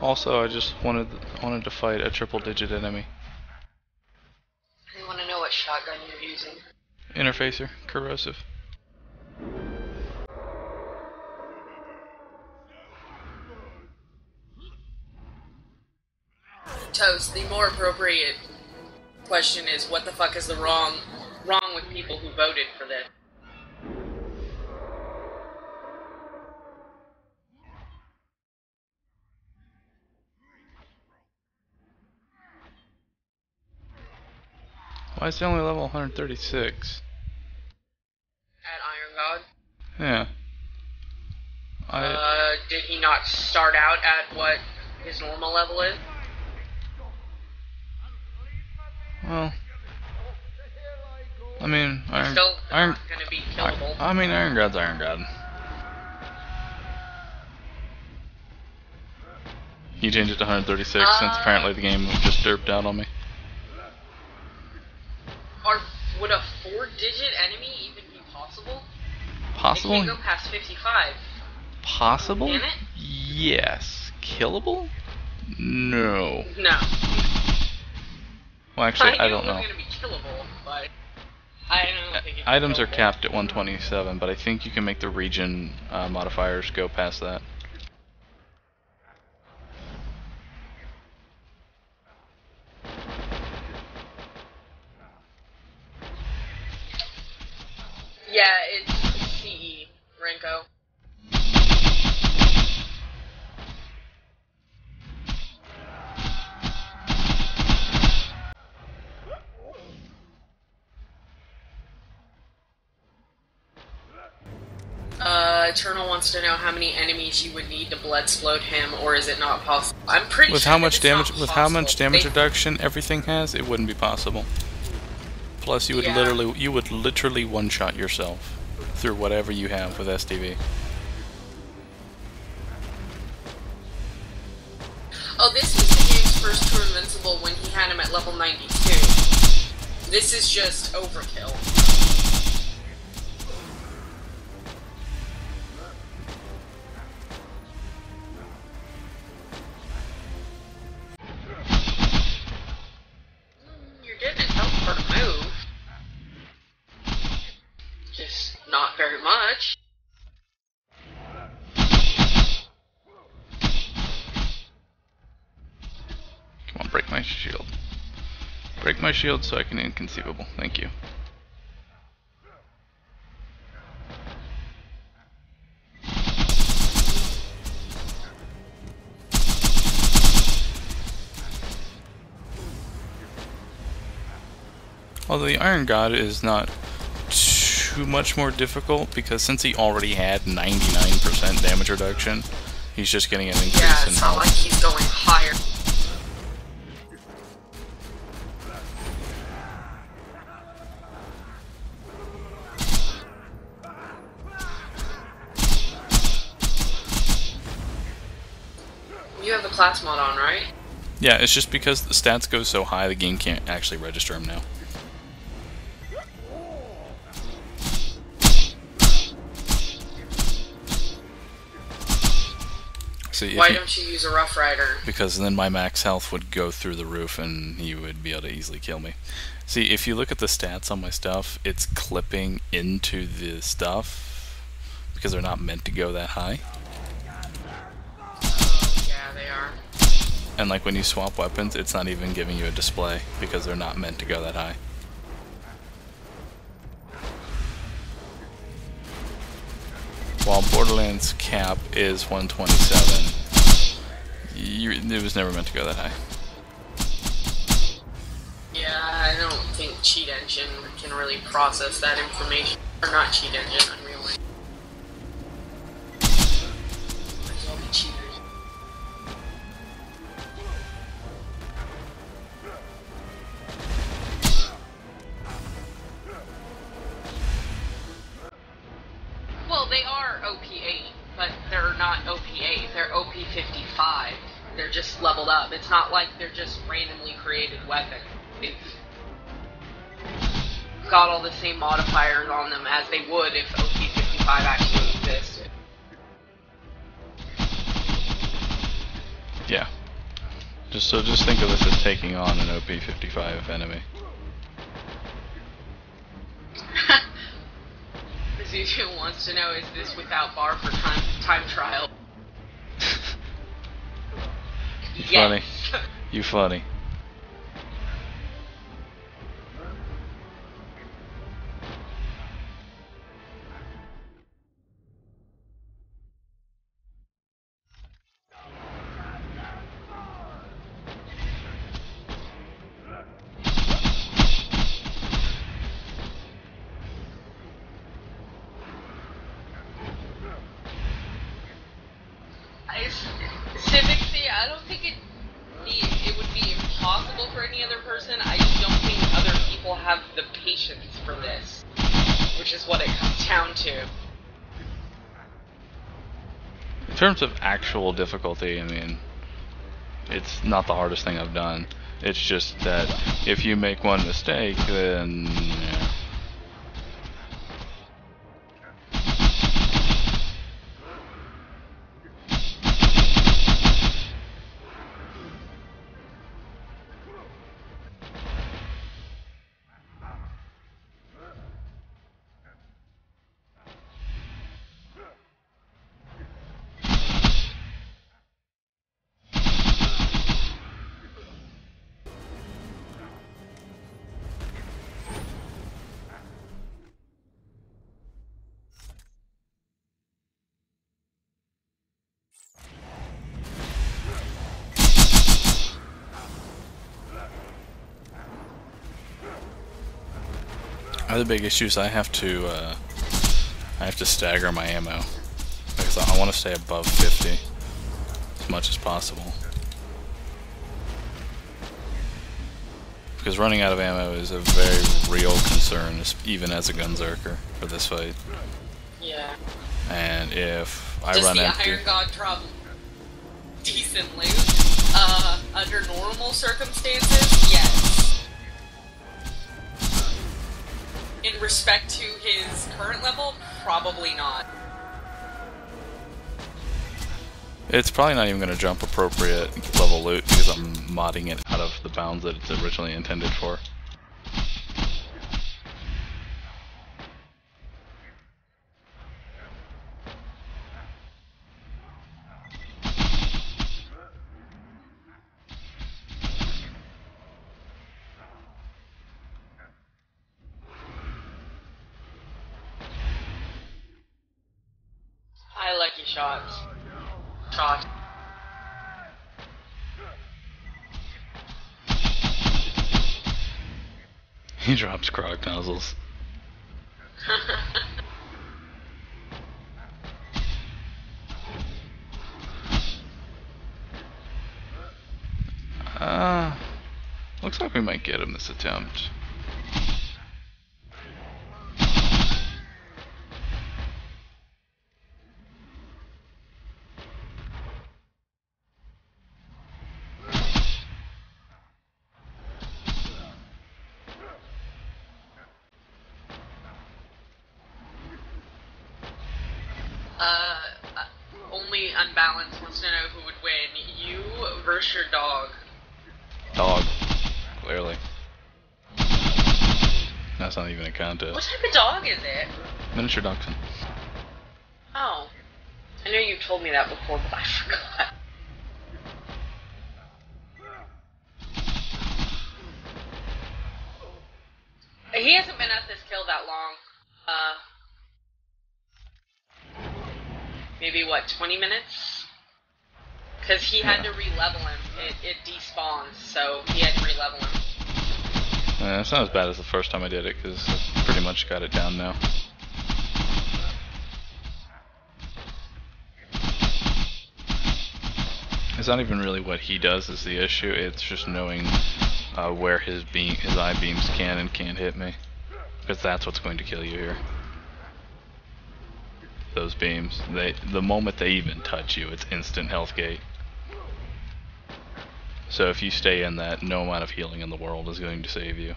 Also, I just wanted wanted to fight a triple digit enemy. I want to know what shotgun you're using. Interfacer, corrosive. Toast, the more appropriate question is what the fuck is the wrong wrong with people who voted for this? Why is it only level 136? At Iron God? Yeah. I Uh, did he not start out at what his normal level is? well. I mean, Iron Still Iron. gonna be killable. I, I mean, Iron God's Iron God. He changed it to 136 since Uh, apparently the game just derped out on me. Or would a four-digit enemy even be possible? It Possible? can't go past 55. Possible? Can it? Yes. Killable? No. No. Well, actually, I knew don't know. killable, but I don't think Items are capped at 127, but I think you can make the region uh, modifiers go past that. Yeah, it's CE, Renko. Uh, Eternal wants to know how many enemies you would need to blood explode him, or is it not possible? I'm pretty With sure how much damage? With how much damage They- reduction everything has, it wouldn't be possible. Plus, you would Yeah. literally, you would literally one-shot yourself through whatever you have with SDV. Oh, this was the game's first true invincible when he had him at level 92. This is just overkill. Shield so I can inconceivable. Thank you. Although the Iron God is not too much more difficult because since he already had 99% damage reduction, he's just getting an increase Yeah, in it's not health. like he's going higher. You have the class mod on, right? Yeah, it's just because the stats go so high, the game can't actually register them now. See, Why don't you use a Rough Rider? because then my max health would go through the roof and he would be able to easily kill me. See, if you look at the stats on my stuff, it's clipping into the stuff because they're not meant to go that high. And like when you swap weapons, it's not even giving you a display because they're not meant to go that high. While Borderlands cap is 127, you, it was never meant to go that high. Yeah, I don't think Cheat Engine can really process that information. Or not Cheat Engine, got all the same modifiers on them as they would if OP55 actually existed. Yeah. Just so just think of this as taking on an OP55 enemy. Zuzu wants to know: Is this without bar for time time trial? You Yes. funny. You funny. Terms of actual difficulty, I mean, it's not the hardest thing I've done. It's just that if you make one mistake, then Other big issues I have to uh, I have to stagger my ammo because I want to stay above 50 as much as possible. Because running out of ammo is a very real concern, even as a gunzerker for this fight. Yeah. And if I Does run the empty, Iron God drop decent loot? Uh, under normal circumstances, yes. Respect to his current level, probably not. it's probably not even going to jump appropriate level loot because I'm modding it out of the bounds that it's originally intended for. Like your shots. Shot. He drops croc nozzles. Uh, looks like we might get him this attempt. Uh, uh, only unbalanced wants to know who would win. You versus your dog. Dog, clearly. That's not even a contest. What type of dog is it? Miniature dachshund. Oh. I know you've told me that before, but I forgot. He hasn't been at this kill that long. Uh, maybe what, 20 minutes? Because he had to re-level him. It, it despawns, so he had to re-level him. Uh, it's not as bad as the first time I did it because I pretty much got it down now. It's not even really what he does is the issue. It's just knowing uh, where his beam, his eye beams can and can't hit me, because that's what's going to kill you here those beams. They the moment they even touch you, it's instant health gate. So if you stay in that, no amount of healing in the world is going to save you.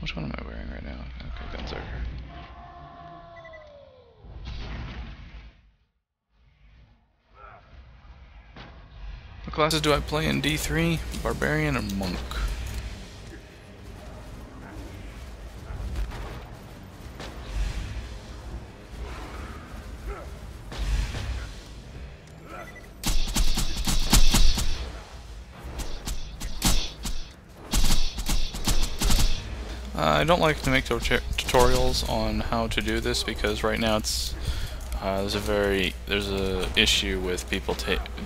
Which one am I wearing right now? Okay, Gunzerker. What classes do I play in D3? Barbarian or Monk. Uh, I don't like to make tutorials on how to do this because right now it's uh, there's a very there's a issue with people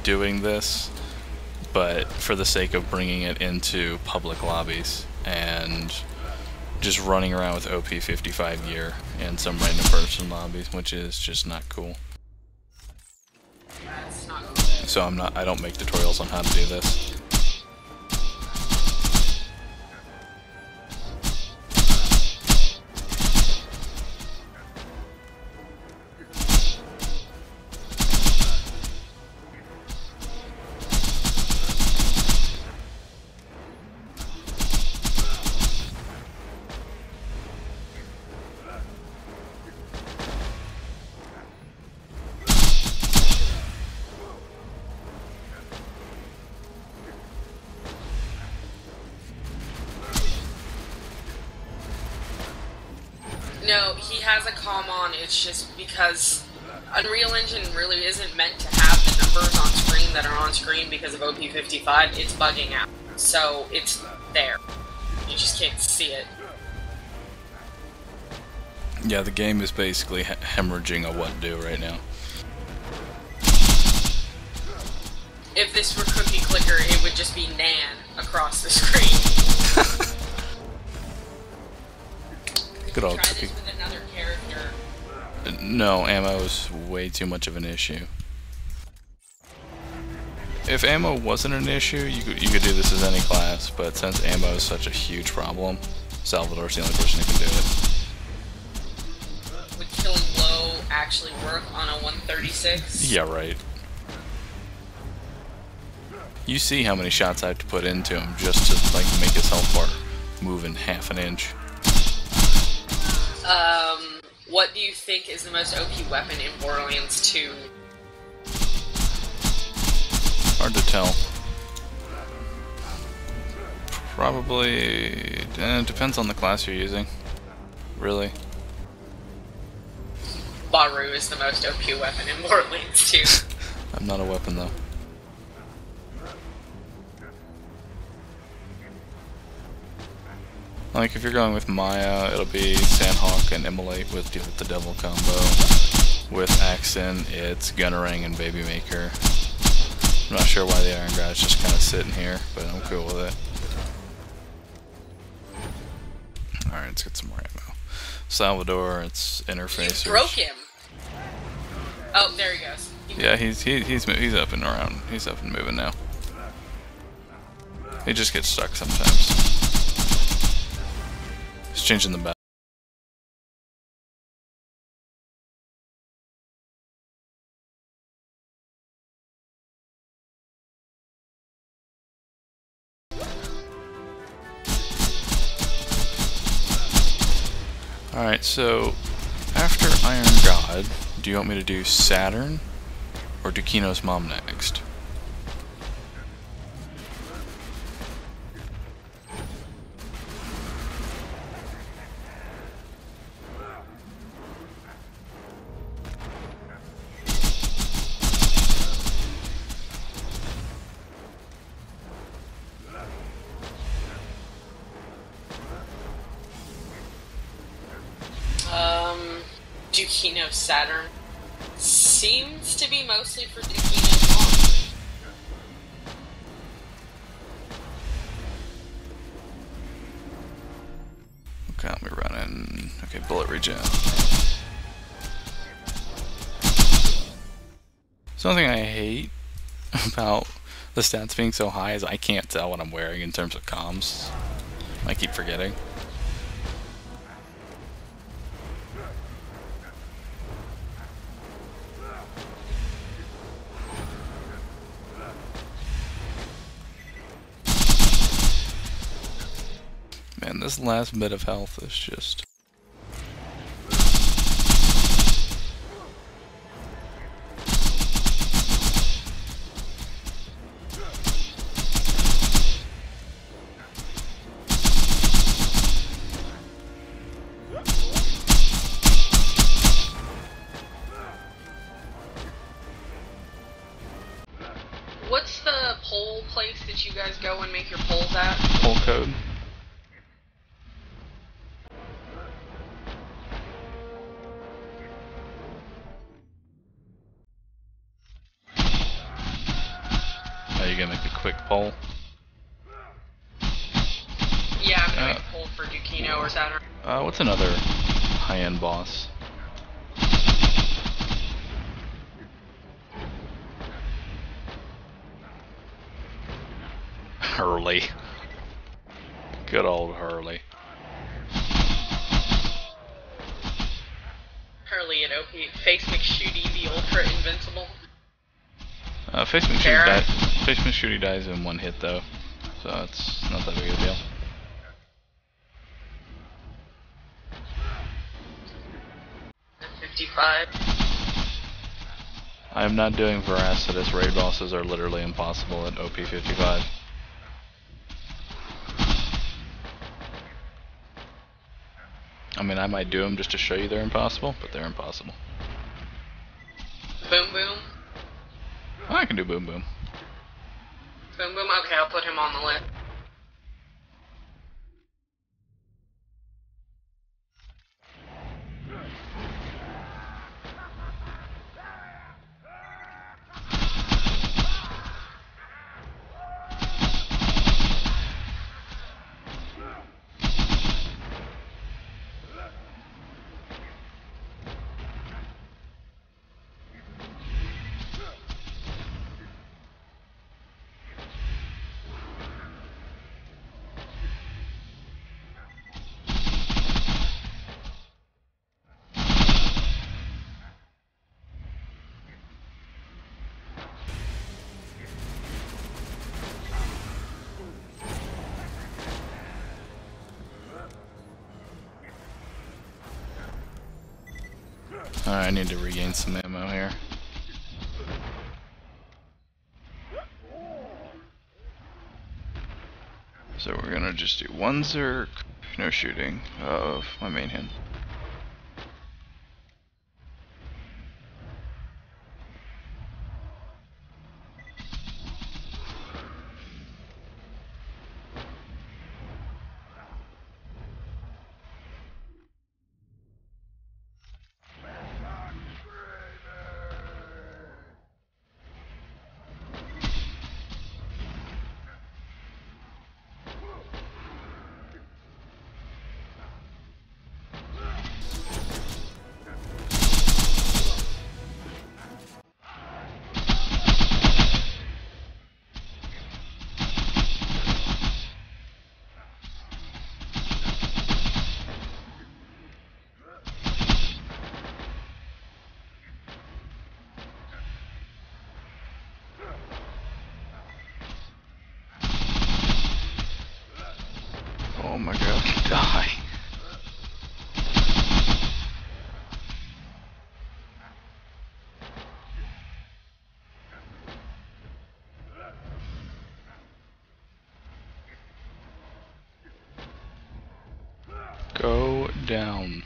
doing this, but for the sake of bringing it into public lobbies and just running around with OP55 gear in some random person lobbies, which is just not cool. So I'm not I don't make tutorials on how to do this. Has a calm on. It's just because Unreal Engine really isn't meant to have the numbers on screen that are on screen because of OP55. It's bugging out. So it's there. You just can't see it. Yeah, the game is basically hemorrhaging a what do right now. If this were Cookie Clicker, it would just be NaN across the screen. Good old cookie. No, ammo is way too much of an issue. If ammo wasn't an issue, you could, you could do this as any class, but since ammo is such a huge problem, Salvador's the only person who can do it. Would killing low actually work on a 136? Yeah, right. You see how many shots I have to put into him just to like make his health bar move in half an inch. Um, what do you think is the most OP weapon in Borderlands 2? Hard to tell. Probably... Eh, depends on the class you're using. Really. Bahroo is the most OP weapon in Borderlands 2. I'm not a weapon though. Like, if you're going with Maya, it'll be Sandhawk and Immolate with the Devil combo. With Axton, it's Gunnerang and Baby Maker. I'm not sure why the Iron Guy's just kind of sitting here, but I'm cool with it. Alright, let's get some more ammo. Salvador, it's interface. Broke him! Oh, there he goes. He yeah, he's he, he's he's up and around. He's up and moving now. He just gets stuck sometimes. It's changing the map. Alright, so after Iron God, do you want me to do Saturn or do Kino's mom next? Dukino Saturn seems to be mostly for Dukino's mom. Okay, let me run in. Okay, bullet regen. Something I hate about the stats being so high is I can't tell what I'm wearing in terms of comms. I keep forgetting. this last bit of health is just... What's the poll place that you guys go and make your polls at? Poll code. Uh, what's another high-end boss? Hurley. Good old Hurley. Hurley and OP. Face McShooty, the Ultra Invincible. Uh, Face McShooty, di- Face McShooty dies in one hit though, so it's not that big a deal. I am not doing Voracidous. Raid bosses are literally impossible at OP 55. I mean, I might do them just to show you they're impossible, but they're impossible. Boom Boom. I can do Boom Boom. Boom Boom. Okay, I'll put him on the list. Alright, I need to regain some ammo here. So we're gonna just do one Zerk, no shooting of my main hand. Down.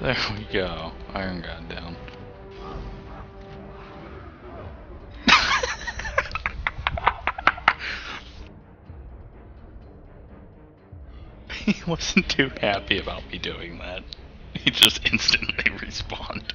There we go. Iron God down. wasn't too happy about me doing that. He just instantly respawned.